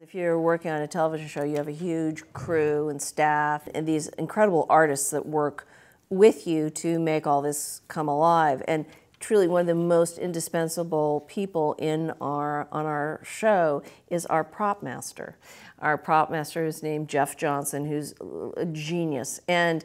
If you're working on a television show, you have a huge crew and staff and these incredible artists that work with you to make all this come alive. And truly one of the most indispensable people in our on our show is our prop master. Our prop master is named Jeff Johnson, who's a genius. And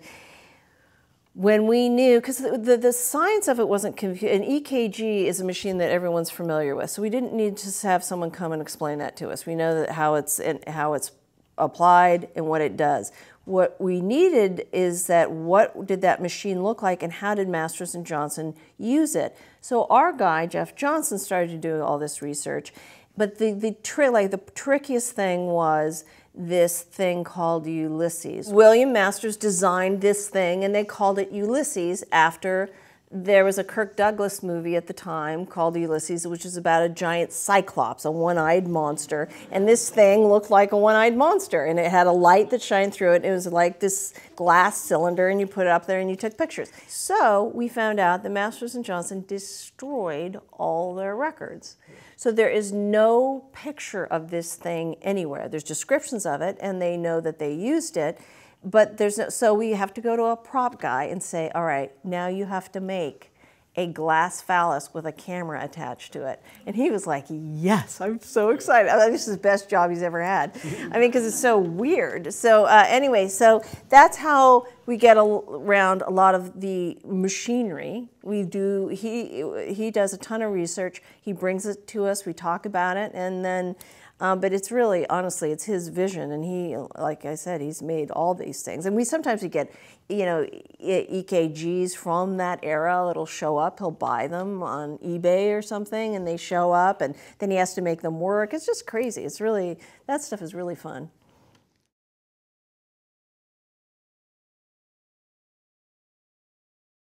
when we knew, because the, the, science of it wasn't confused, an EKG is a machine that everyone's familiar with, so we didn't need to have someone come and explain that to us. We know that how it's how it's applied and what it does. What we needed is that what did that machine look like and how did Masters and Johnson use it? So our guy Jeff Johnson started to do all this research, but the the tri- like the trickiest thing was this thing called Ulysses. William Masters designed this thing and they called it Ulysses after there was a Kirk Douglas movie at the time called Ulysses, which is about a giant cyclops, a one eyed monster. And this thing looked like a one eyed monster. And it had a light that shined through it. It was like this glass cylinder, and you put it up there and you took pictures. So we found out that Masters and Johnson destroyed all their records. So there is no picture of this thing anywhere. There's descriptions of it, and they know that they used it but there's no, so we have to go to a prop guy and say, all right, now you have to make a glass phallus with a camera attached to it. And he was like, yes, I'm so excited. I this is the best job he's ever had. I mean, because it's so weird. So uh, anyway, so that's how we get around a lot of the machinery. We do, he, he does a ton of research. He brings it to us, we talk about it, and then um, but it's really, honestly, it's his vision, and he, like I said, he's made all these things. And we sometimes we get, you know, EKGs from that era It'll show up. He'll buy them on eBay or something, and they show up, and then he has to make them work. It's just crazy. It's really that stuff is really fun.